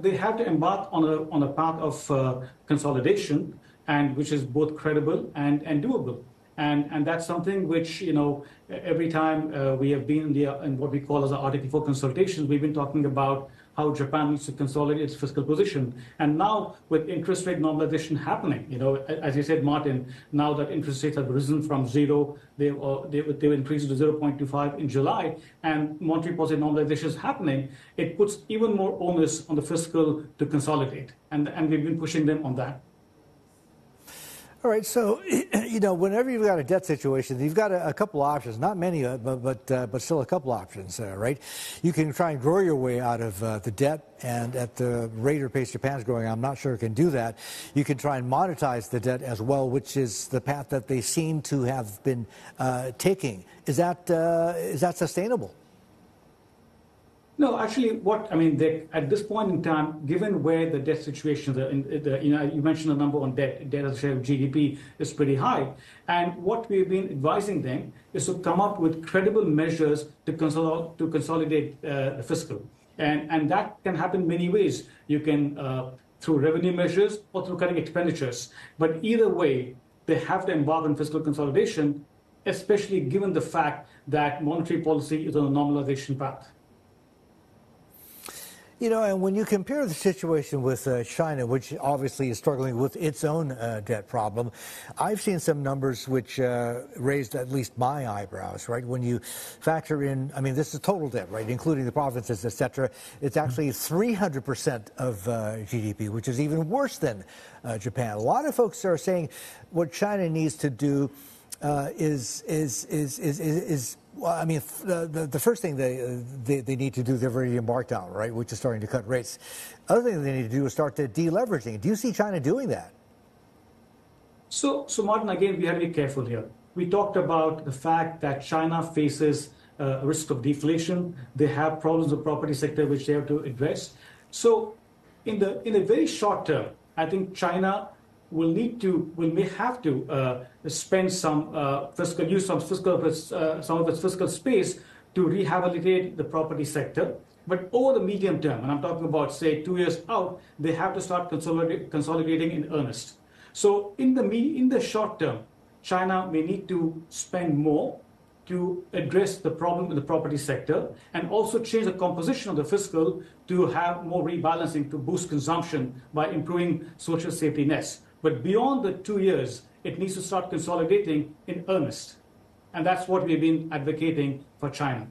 they have to embark on a, on a path of uh, consolidation, and which is both credible and, and doable. And, and that's something which, you know, every time uh, we have been in, the, in what we call as the Article 4 consultations, we've been talking about how Japan needs to consolidate its fiscal position. And now, with interest rate normalization happening, you know, as you said, Martin, now that interest rates have risen from zero, they, uh, they, they increased to 0.25 in July, and monetary policy normalization is happening, it puts even more onus on the fiscal to consolidate. And, and we've been pushing them on that. All right, so you know, whenever you've got a debt situation, you've got a, a couple options. Not many, uh, but but, uh, but still a couple options, uh, right? You can try and grow your way out of uh, the debt, and at the rate or pace Japan's growing, I'm not sure it can do that. You can try and monetize the debt as well, which is the path that they seem to have been uh, taking. Is that is that sustainable? No, actually, what I mean, at this point in time, given where the debt situation, the, the, you know, you mentioned the number on debt, debt as a share of GDP is pretty high, and what we've been advising them is to come up with credible measures to, consol- to consolidate uh, the fiscal, and and that can happen many ways. You can uh, through revenue measures or through cutting expenditures, but either way, they have to embark on fiscal consolidation, especially given the fact that monetary policy is on a normalization path. You know, and when you compare the situation with uh, China, which obviously is struggling with its own uh, debt problem, I've seen some numbers which uh, raised at least my eyebrows, right? When you factor in, I mean, this is total debt, right, including the provinces, et cetera. It's actually 300% of uh, GDP, which is even worse than uh, Japan. A lot of folks are saying what China needs to do is, is, is, is, is well, I mean, the, the, first thing they, uh, they, they need to do, they've already embarked on, right, which is starting to cut rates. Other thing they need to do is start to deleveraging. Do you see China doing that? So, so Martin, again, we have to be careful here. We talked about the fact that China faces uh, a risk of deflation. They have problems the property sector which they have to address. So, in the in the very short term, I think China will need to, will may have to uh, spend some uh, fiscal, use some fiscal, uh, some of its fiscal space to rehabilitate the property sector. But over the medium term, and I'm talking about say two years out, they have to start consolidate, consolidating in earnest. So in the in the short term, China may need to spend more to address the problem in the property sector and also change the composition of the fiscal to have more rebalancing to boost consumption by improving social safety nets. But beyond the two years, it needs to start consolidating in earnest. And that's what we've been advocating for China.